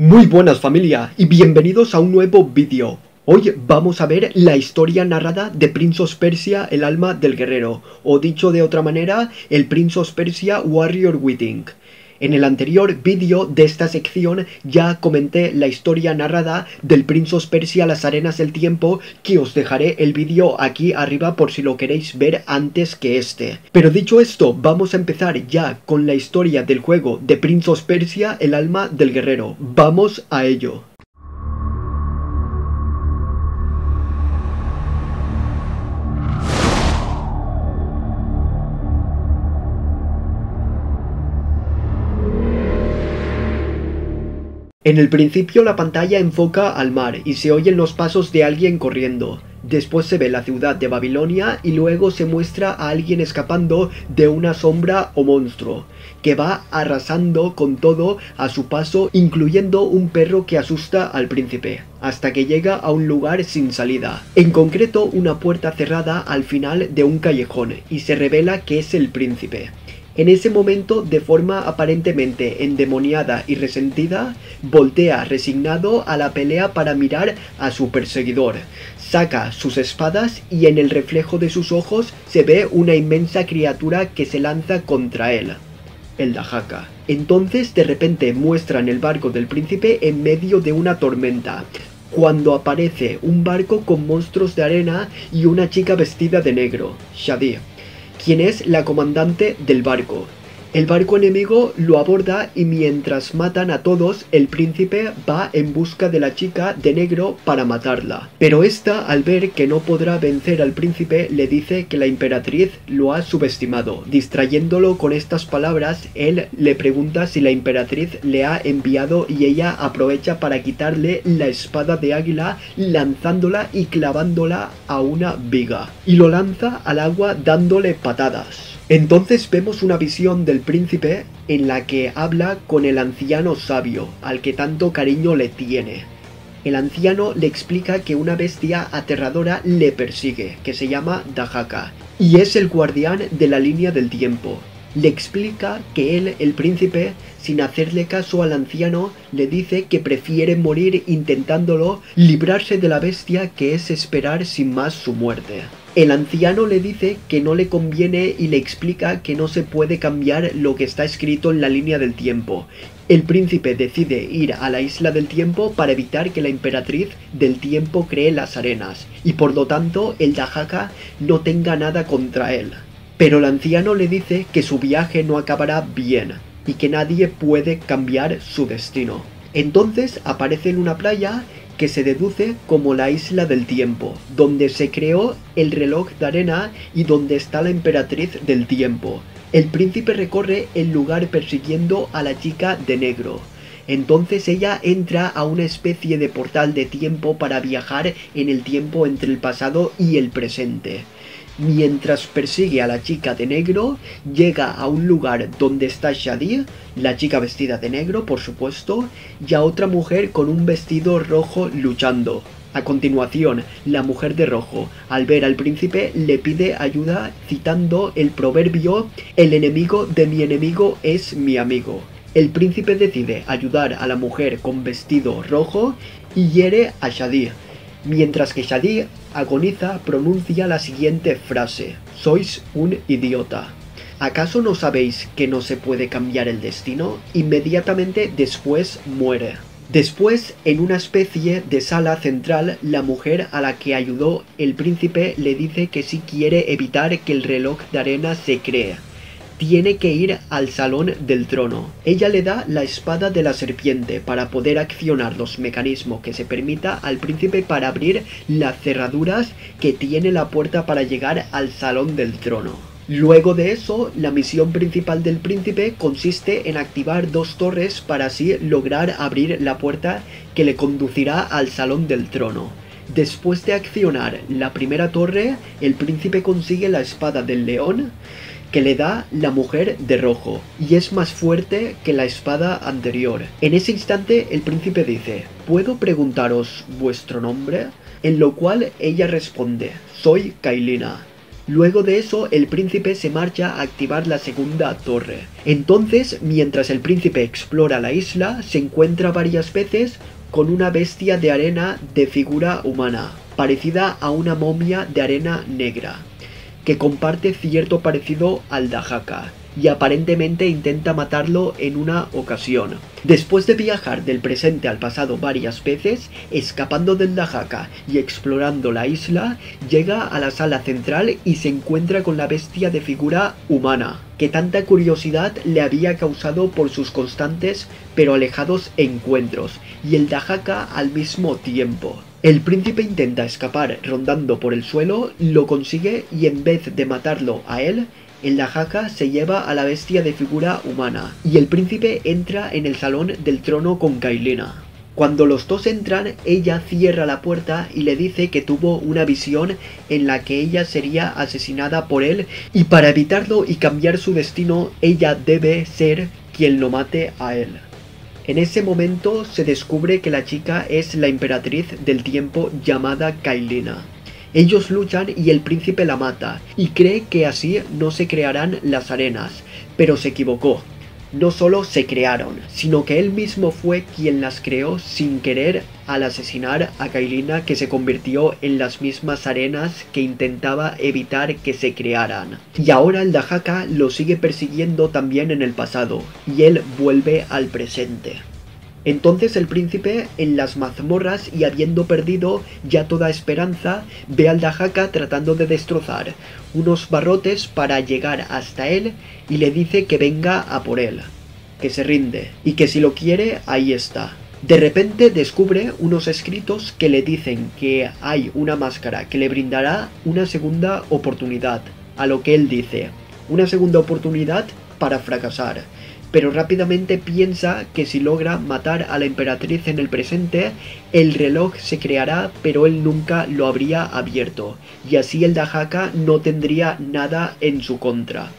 Muy buenas familia y bienvenidos a un nuevo vídeo. Hoy vamos a ver la historia narrada de Prince Persia, el alma del guerrero, o dicho de otra manera, el Prince of Persia Warrior Witting. En el anterior vídeo de esta sección ya comenté la historia narrada del Prince Persia Las Arenas del Tiempo que os dejaré el vídeo aquí arriba por si lo queréis ver antes que este. Pero dicho esto, vamos a empezar ya con la historia del juego de Prince Persia El Alma del Guerrero. Vamos a ello. En el principio la pantalla enfoca al mar y se oyen los pasos de alguien corriendo. Después se ve la ciudad de Babilonia y luego se muestra a alguien escapando de una sombra o monstruo, que va arrasando con todo a su paso, incluyendo un perro que asusta al príncipe, hasta que llega a un lugar sin salida, en concreto una puerta cerrada al final de un callejón, y se revela que es el príncipe. En ese momento, de forma aparentemente endemoniada y resentida, voltea resignado a la pelea para mirar a su perseguidor. Saca sus espadas y en el reflejo de sus ojos se ve una inmensa criatura que se lanza contra él. El Dajaka. Entonces de repente muestran el barco del príncipe en medio de una tormenta, cuando aparece un barco con monstruos de arena y una chica vestida de negro, Shadi quien es la comandante del barco. El barco enemigo lo aborda y mientras matan a todos, el príncipe va en busca de la chica de negro para matarla. Pero esta, al ver que no podrá vencer al príncipe, le dice que la emperatriz lo ha subestimado. Distrayéndolo con estas palabras, él le pregunta si la emperatriz le ha enviado y ella aprovecha para quitarle la espada de águila, lanzándola y clavándola a una viga. Y lo lanza al agua dándole patadas. Entonces vemos una visión del príncipe en la que habla con el anciano sabio, al que tanto cariño le tiene. El anciano le explica que una bestia aterradora le persigue, que se llama Dahaka, y es el guardián de la línea del tiempo. Le explica que él, el príncipe, sin hacerle caso al anciano, le dice que prefiere morir intentándolo, librarse de la bestia que es esperar sin más su muerte. El anciano le dice que no le conviene y le explica que no se puede cambiar lo que está escrito en la línea del tiempo. El príncipe decide ir a la isla del tiempo para evitar que la emperatriz del tiempo cree las arenas y por lo tanto el Dajaka no tenga nada contra él. Pero el anciano le dice que su viaje no acabará bien y que nadie puede cambiar su destino. Entonces aparece en una playa que se deduce como la isla del tiempo, donde se creó el reloj de arena y donde está la emperatriz del tiempo. El príncipe recorre el lugar persiguiendo a la chica de negro. Entonces ella entra a una especie de portal de tiempo para viajar en el tiempo entre el pasado y el presente. Mientras persigue a la chica de negro, llega a un lugar donde está Shadir, la chica vestida de negro, por supuesto, y a otra mujer con un vestido rojo luchando. A continuación, la mujer de rojo, al ver al príncipe, le pide ayuda citando el proverbio El enemigo de mi enemigo es mi amigo. El príncipe decide ayudar a la mujer con vestido rojo y hiere a Shadir Mientras que Shadi agoniza, pronuncia la siguiente frase: Sois un idiota. ¿Acaso no sabéis que no se puede cambiar el destino? Inmediatamente después muere. Después, en una especie de sala central, la mujer a la que ayudó el príncipe le dice que si quiere evitar que el reloj de arena se crea tiene que ir al salón del trono. Ella le da la espada de la serpiente para poder accionar los mecanismos que se permita al príncipe para abrir las cerraduras que tiene la puerta para llegar al salón del trono. Luego de eso, la misión principal del príncipe consiste en activar dos torres para así lograr abrir la puerta que le conducirá al salón del trono. Después de accionar la primera torre, el príncipe consigue la espada del león, que le da la mujer de rojo y es más fuerte que la espada anterior. En ese instante el príncipe dice, ¿puedo preguntaros vuestro nombre? En lo cual ella responde, soy Kailina. Luego de eso, el príncipe se marcha a activar la segunda torre. Entonces, mientras el príncipe explora la isla, se encuentra varias veces con una bestia de arena de figura humana, parecida a una momia de arena negra, que comparte cierto parecido al Dahaka y aparentemente intenta matarlo en una ocasión. Después de viajar del presente al pasado varias veces, escapando del Dahaka y explorando la isla, llega a la sala central y se encuentra con la bestia de figura humana, que tanta curiosidad le había causado por sus constantes pero alejados encuentros, y el Dahaka al mismo tiempo. El príncipe intenta escapar rondando por el suelo, lo consigue y en vez de matarlo a él, el Dahaka se lleva a la bestia de figura humana y el príncipe entra en el salón del trono con Kailina. Cuando los dos entran, ella cierra la puerta y le dice que tuvo una visión en la que ella sería asesinada por él y para evitarlo y cambiar su destino, ella debe ser quien lo mate a él. En ese momento se descubre que la chica es la emperatriz del tiempo llamada Kailina. Ellos luchan y el príncipe la mata, y cree que así no se crearán las arenas, pero se equivocó. No solo se crearon, sino que él mismo fue quien las creó sin querer al asesinar a Kailina que se convirtió en las mismas arenas que intentaba evitar que se crearan. Y ahora el Dahaka lo sigue persiguiendo también en el pasado, y él vuelve al presente. Entonces el príncipe, en las mazmorras y habiendo perdido ya toda esperanza, ve al Dahaka tratando de destrozar unos barrotes para llegar hasta él y le dice que venga a por él, que se rinde y que si lo quiere, ahí está. De repente descubre unos escritos que le dicen que hay una máscara que le brindará una segunda oportunidad, a lo que él dice, una segunda oportunidad para fracasar pero rápidamente piensa que si logra matar a la emperatriz en el presente, el reloj se creará, pero él nunca lo habría abierto, y así el Dahaka no tendría nada en su contra.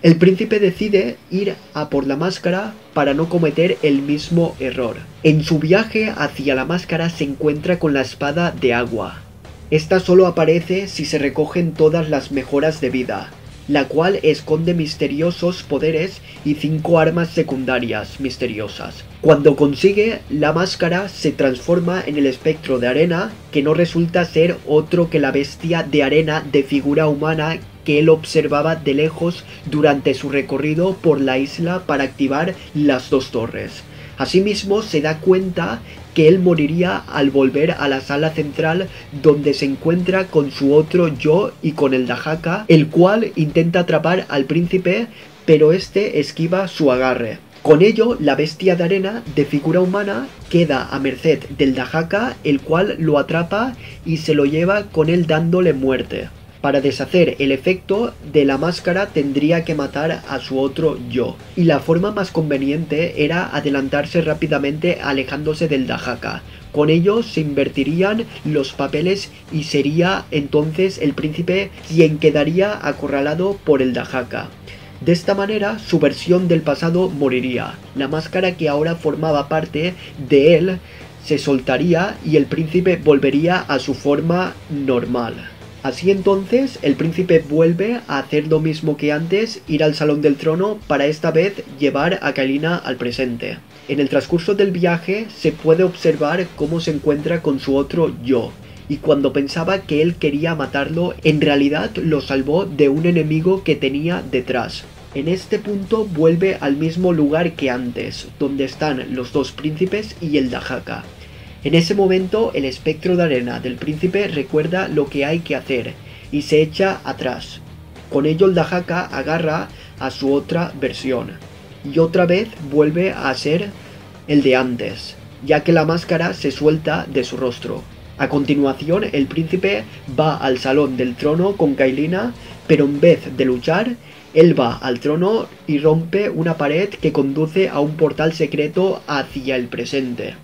El príncipe decide ir a por la máscara para no cometer el mismo error. En su viaje hacia la máscara se encuentra con la espada de agua. Esta solo aparece si se recogen todas las mejoras de vida, la cual esconde misteriosos poderes y cinco armas secundarias misteriosas. Cuando consigue, la máscara se transforma en el espectro de arena, que no resulta ser otro que la bestia de arena de figura humana que él observaba de lejos durante su recorrido por la isla para activar las dos torres. Asimismo, se da cuenta que él moriría al volver a la sala central donde se encuentra con su otro yo y con el Dahaka, el cual intenta atrapar al príncipe, pero este esquiva su agarre. Con ello, la bestia de arena de figura humana queda a merced del Dahaka, el cual lo atrapa y se lo lleva con él dándole muerte. Para deshacer el efecto de la máscara tendría que matar a su otro yo, y la forma más conveniente era adelantarse rápidamente alejándose del Dahaka. Con ello se invertirían los papeles y sería entonces el príncipe quien quedaría acorralado por el Dahaka. De esta manera, su versión del pasado moriría. La máscara que ahora formaba parte de él se soltaría y el príncipe volvería a su forma normal. Así entonces, el príncipe vuelve a hacer lo mismo que antes, ir al Salón del Trono para esta vez llevar a Kalina al presente. En el transcurso del viaje se puede observar cómo se encuentra con su otro yo, y cuando pensaba que él quería matarlo, en realidad lo salvó de un enemigo que tenía detrás. En este punto vuelve al mismo lugar que antes, donde están los dos príncipes y el Dahaka. En ese momento el espectro de arena del príncipe recuerda lo que hay que hacer y se echa atrás. Con ello el Dahaka agarra a su otra versión y otra vez vuelve a ser el de antes, ya que la máscara se suelta de su rostro. A continuación el príncipe va al salón del trono con Kailina, pero en vez de luchar, él va al trono y rompe una pared que conduce a un portal secreto hacia el presente.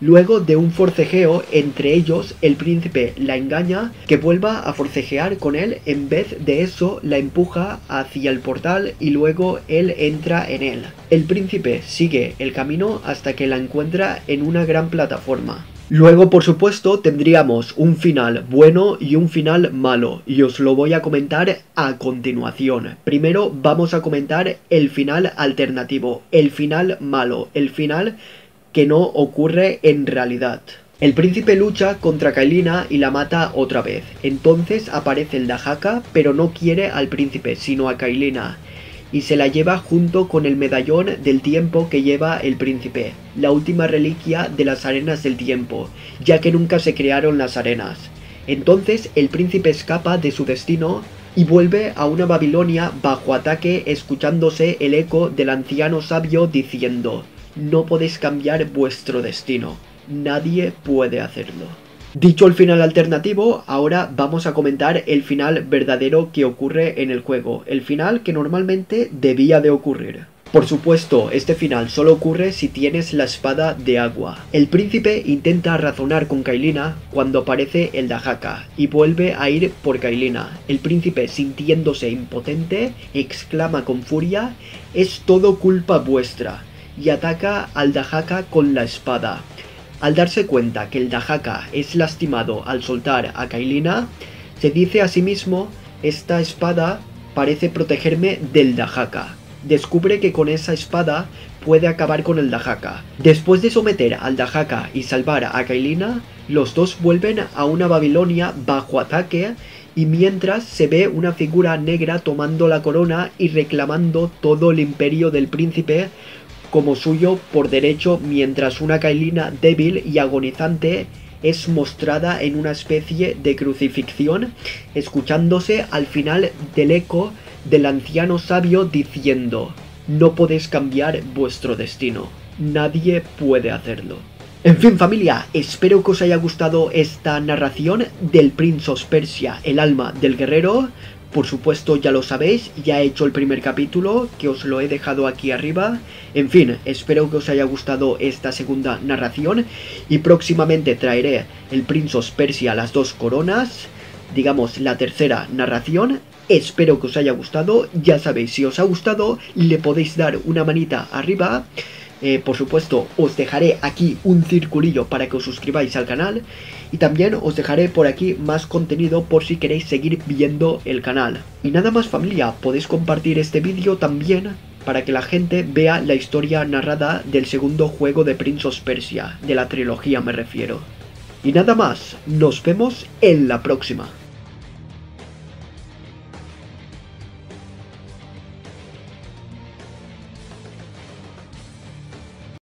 Luego de un forcejeo entre ellos, el príncipe la engaña que vuelva a forcejear con él, en vez de eso la empuja hacia el portal y luego él entra en él. El príncipe sigue el camino hasta que la encuentra en una gran plataforma. Luego, por supuesto, tendríamos un final bueno y un final malo, y os lo voy a comentar a continuación. Primero vamos a comentar el final alternativo, el final malo, el final que no ocurre en realidad. El príncipe lucha contra Kailina y la mata otra vez. Entonces aparece el Dahaka, pero no quiere al príncipe, sino a Kailina y se la lleva junto con el medallón del tiempo que lleva el príncipe, la última reliquia de las arenas del tiempo, ya que nunca se crearon las arenas. Entonces el príncipe escapa de su destino y vuelve a una Babilonia bajo ataque escuchándose el eco del anciano sabio diciendo, no podéis cambiar vuestro destino, nadie puede hacerlo. Dicho el final alternativo, ahora vamos a comentar el final verdadero que ocurre en el juego, el final que normalmente debía de ocurrir. Por supuesto, este final solo ocurre si tienes la espada de agua. El príncipe intenta razonar con Kailina cuando aparece el Dahaka y vuelve a ir por Kailina. El príncipe, sintiéndose impotente, exclama con furia, es todo culpa vuestra, y ataca al Dahaka con la espada. Al darse cuenta que el Dahaka es lastimado al soltar a Kailina, se dice a sí mismo, esta espada parece protegerme del Dahaka. Descubre que con esa espada puede acabar con el Dahaka. Después de someter al Dahaka y salvar a Kailina, los dos vuelven a una Babilonia bajo ataque y mientras se ve una figura negra tomando la corona y reclamando todo el imperio del príncipe como suyo por derecho mientras una Kailina débil y agonizante es mostrada en una especie de crucifixión, escuchándose al final del eco del anciano sabio diciendo, no podéis cambiar vuestro destino, nadie puede hacerlo. En fin familia, espero que os haya gustado esta narración del Prince of Persia, el alma del guerrero. Por supuesto ya lo sabéis, ya he hecho el primer capítulo, que os lo he dejado aquí arriba. En fin, espero que os haya gustado esta segunda narración y próximamente traeré el Prince Persia, las dos coronas, digamos la tercera narración. Espero que os haya gustado, ya sabéis, si os ha gustado le podéis dar una manita arriba. Eh, por supuesto, os dejaré aquí un circulillo para que os suscribáis al canal. Y también os dejaré por aquí más contenido por si queréis seguir viendo el canal. Y nada más familia, podéis compartir este vídeo también para que la gente vea la historia narrada del segundo juego de Prince of Persia, de la trilogía me refiero. Y nada más, nos vemos en la próxima.